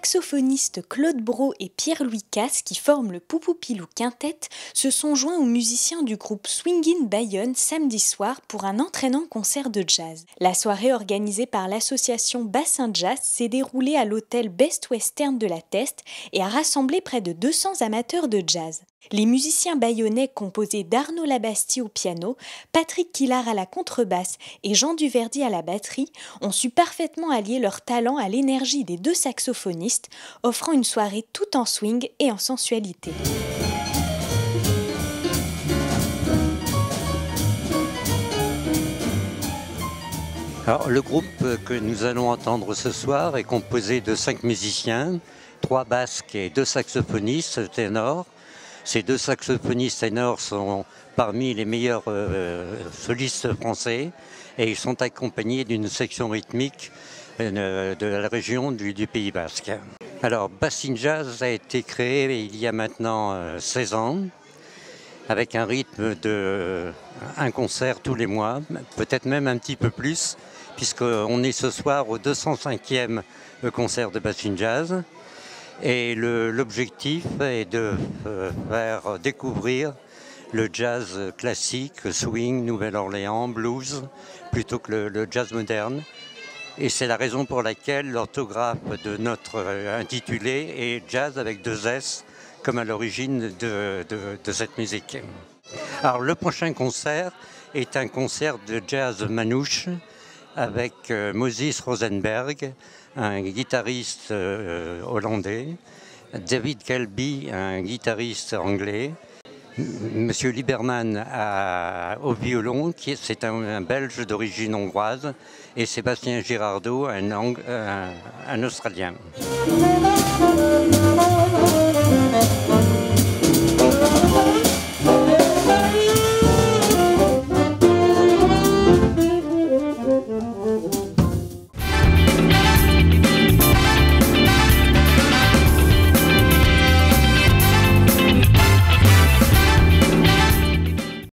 saxophonistes Claude Bro et Pierre-Louis Casse, qui forment le Poupoupilou Quintet, se sont joints aux musiciens du groupe Swingin' Bayonne samedi soir pour un entraînant concert de jazz. La soirée organisée par l'association Bassin Jazz s'est déroulée à l'hôtel Best Western de la Teste et a rassemblé près de 200 amateurs de jazz. Les musiciens bayonnais composés d'Arnaud Labastie au piano, Patrick Quillard à la contrebasse et Jean Duverdi à la batterie ont su parfaitement allier leur talent à l'énergie des deux saxophonistes, offrant une soirée tout en swing et en sensualité. le groupe que nous allons entendre ce soir est composé de cinq musiciens, trois basques et deux saxophonistes ténors. Ces deux saxophonistes ténors sont parmi les meilleurs euh, solistes français et ils sont accompagnés d'une section rythmique de la région du, Pays Basque. Alors, Bassin Jazz a été créé il y a maintenant 16 euh, ans avec un rythme de un concert tous les mois, peut-être même un petit peu plus, puisqu'on est ce soir au 205e concert de Bassin Jazz. Et l'objectif est de euh, faire découvrir le jazz classique, swing, Nouvelle-Orléans, blues, plutôt que le, jazz moderne. Et c'est la raison pour laquelle l'orthographe de notre euh, intitulé est jazz avec deux S, comme à l'origine de, cette musique. Alors le prochain concert est un concert de jazz manouche avec euh, Moses Rosenberg, un guitariste euh, hollandais, David Kelby, un guitariste anglais, Monsieur Lieberman au violon, c'est un, Belge d'origine hongroise, et Sébastien Girardot, un Australien.